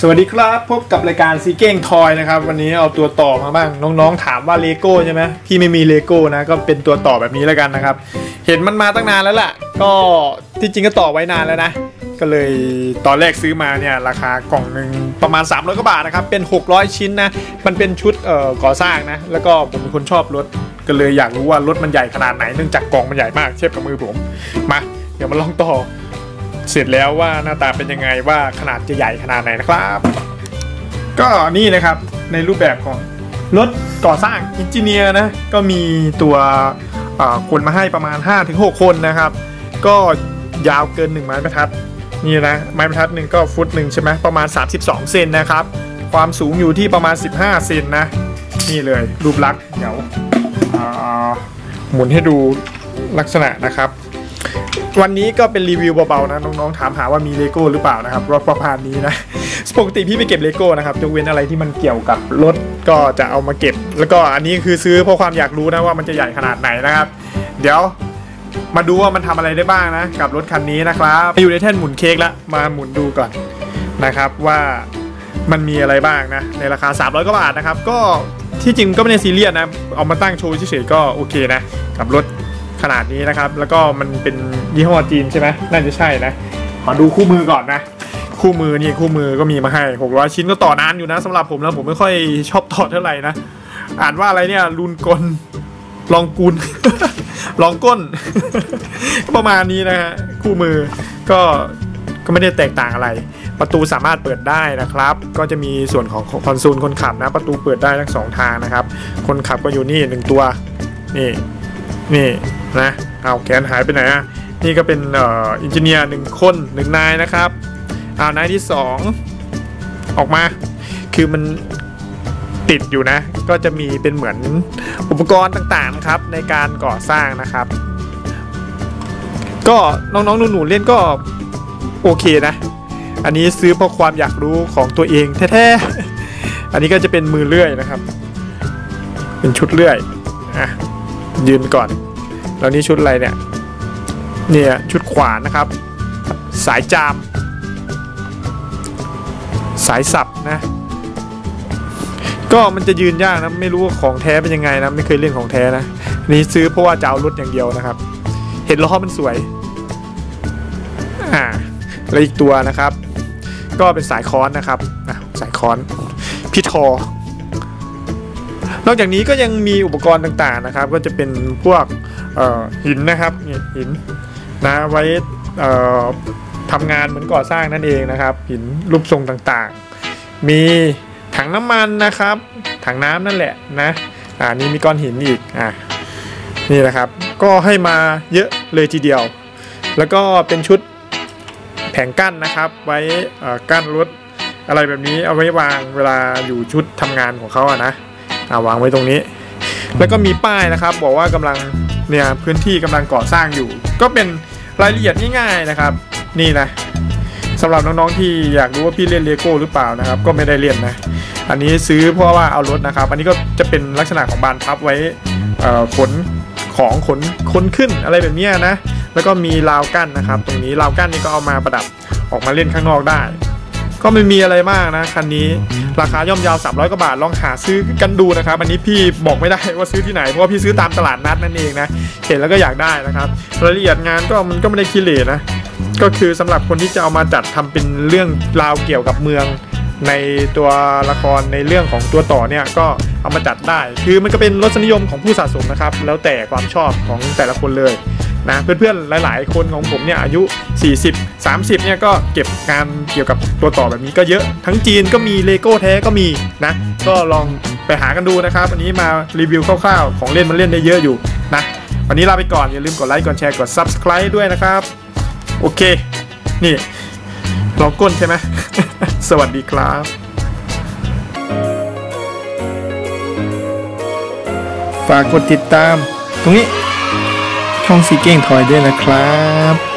สวัสดีครับพบกับรายการซีเก้งทอยนะครับ วันนี้เอาตัวต่อมาบ้างน้องๆถามว่าเลโก้ใช่ไหมพี่ไม่มีเลโก้นะก็เป็นตัวต่อแบบนี้แล้วกันนะครับ เห็นมันมาตั้งนานแล้วล่ะ ก็ที่จริงก็ต่อไว้นานแล้วนะ ก็เลยตอนแรกซื้อมาเนี่ยราคากล่องหนึ่งประมาณ300กว่าบาทนะครับเป็น 600 ชิ้นนะมันเป็นชุดเอ่อก่อสร้างนะแล้วก็ผมเป็นคนชอบรถก็เลยอยากรู้ว่ารถมันใหญ่ขนาดไหนเนื่องจากกล่องมันใหญ่มากเทียบกับมือผมมาเดี๋ยวมาลองต่อ เสร็จแล้วว่าหน้าตาเป็นยังไงว่าขนาดจะใหญ่ขนาดไหนนะครับ ก็นี่นะครับในรูปแบบของรถก่อสร้างอินจิเนียร์นะก็มีตัวคนมาให้ประมาณ 5-6 คนนะครับ ก็ยาวเกิน 1 ไม้บรรทัดนี่นะไม้บรรทัดหนึ่งก็ฟุตหนึ่งใช่ไหมประมาณ 32 เซนนะครับ ความสูงอยู่ที่ประมาณ 15 เซนนะ นี่เลยรูปลักษณ์เดี๋ยวหมุนให้ดูลักษณะนะครับ วันนี้ก็เป็นรีวิวเบาๆนะน้องๆถามหาว่ามีเลโก้หรือเปล่านะครับรถประมาณนี้นะปกติพี่ไม่เก็บเลโก้นะครับยกเว้นอะไรที่มันเกี่ยวกับรถก็จะเอามาเก็บ แล้วก็อันนี้คือซื้อเพราะความอยากรู้นะว่ามันจะใหญ่ขนาดไหนนะครับ เดี๋ยวมาดูว่ามันทำอะไรได้บ้างนะ กับรถคันนี้นะครับอยู่ในแท่นหมุนเค้กแล้วมาหมุนดูก่อนนะครับว่ามันมีอะไรบ้างนะ ในราคา 300กว่าบาทนะครับ ก็ที่จริงก็ไม่ได้ซีเรียสนะ เอามาตั้งโชว์เฉยๆก็โอเคนะ กับรถ ขนาดนี้นะครับ แล้วก็มันเป็นยี่ห้อจีนใช่ไหมน่าจะใช่นะ ขอดูคู่มือก่อนนะ คู่มือนี่คู่มือก็มีมาให้600ชิ้นก็ต่อนานอยู่นะสำหรับผมแล้วผมไม่ค่อยชอบต่อเท่าไหร่นะ อ่านว่าอะไรเนี่ยรุนกลลองกุลลองก้น ประมาณนี้นะฮะคู่มือก็ก็ไม่ได้แตกต่างอะไร ประตูสามารถเปิดได้นะครับ ก็จะมีส่วนของคอนโซลคนขับนะ ประตูเปิดได้ทั้งสองทางนะครับ คนขับก็อยู่นี่หนึ่งตัวนี่ นี่นะเอาแขนหายไปไหนอะนี่ก็เป็นเอ่ออินจิเนียร์หนึ่งคนหนึ่งนายนะครับเอานายที่สองออกมา คือมันติดอยู่นะ ก็จะมีเป็นเหมือนอุปกรณ์ต่างๆครับในการก่อสร้างนะครับ ก็น้องๆหนูๆเล่นก็โอเคนะ อันนี้ซื้อเพราะความอยากรู้ของตัวเองแท้ๆ อันนี้ก็จะเป็นมือเลื่อยนะครับ เป็นชุดเลื่อยอะ ยืนก่อน แล้วนี่ชุดอะไรเนี่ย เนี่ยชุดขวานนะครับ สายจาม สายสับนะ ก็มันจะยืนยากนะ ไม่รู้ว่าของแท้เป็นยังไงนะ ไม่เคยเล่นของแท้นะ นี่ซื้อเพราะว่าจะเอารถอย่างเดียวนะครับ เห็นล้อมันสวย อ่า แล้วอีกตัวนะครับ ก็เป็นสายค้อนนะครับ อะ สายค้อน พี่ทอ นอกจากนี้ก็ยังมีอุปกรณ์ต่างๆนะครับ ก็จะเป็นพวกหินนะครับหินนะไว้ทำงานเหมือนก่อสร้างนั่นเองนะครับ หินรูปทรงต่างๆ มีถังน้ำมันนะครับ ถังน้ำนั่นแหละนะอ่านี่มีก้อนหินอีกอะนี่นะครับ ก็ให้มาเยอะเลยทีเดียว แล้วก็เป็นชุดแผงกั้นนะครับ ไว้กั้นรถอะไรแบบนี้เอาไว้วางเวลาอยู่ชุดทำงานของเขาอะนะ อ่าวางไว้ตรงนี้ แล้วก็มีป้ายนะครับ บอกว่ากำลังเนี่ยพื้นที่กำลังก่อสร้างอยู่ ก็เป็นรายละเอียดง่ายๆนะครับ นี่นะสำหรับน้องๆที่อยากรู้ว่าพี่เล่นเลโก้หรือเปล่านะครับ ก็ไม่ได้เล่นนะ อันนี้ซื้อเพราะว่าเอารถนะครับ อันนี้ก็จะเป็นลักษณะของบานพับไว้อ่อขนของขนคนขึ้นอะไรแบบนี้นะ แล้วก็มีราวกั้นนะครับ ตรงนี้ราวกั้นนี่ก็เอามาประดับออกมาเล่นข้างนอกได้ ก็ไม่มีอะไรมากนะคันนี้ ราคาย่อมยาว 300กว่าบาทลองหาซื้อกันดูนะครับอันนี้พี่บอกไม่ได้ว่าซื้อที่ไหนเพราะว่าพี่ซื้อตามตลาดนัดนั่นเองนะเห็นแล้วก็อยากได้นะครับรายละเอียดงานก็มันก็ไม่ได้คิเลนะก็คือสำหรับคนที่จะเอามาจัดทำเป็นเรื่องราวเกี่ยวกับเมือง ในตัวละครในเรื่องของตัวต่อเนี่ยก็เอามาจัดได้ คือมันก็เป็นรสนิยมของผู้สะสมนะครับ แล้วแต่ความชอบของแต่ละคนเลย นะเพื่อนๆหลาย ๆ คนของผมเนี่ยอายุ 40 30เนี่ยก็เก็บงานเกี่ยวกับตัวต่อแบบนี้ก็เยอะทั้งจีนก็มีเลโก้แท้ก็มีนะก็ลองไปหากันดูนะครับวันนี้มารีวิวคร่าวๆ ของเล่นมันเล่นได้เยอะอยู่นะวันนี้ลาไปก่อนอย่าลืมกดไลค์กดแชร์กด subscribe ด้วยนะครับ โอเค นี่ลองก้นใช่ไหม สวัสดีครับฝากกดติดตาม ตรงนี้ ช่องซีเก้งทอยด้วยนะครับ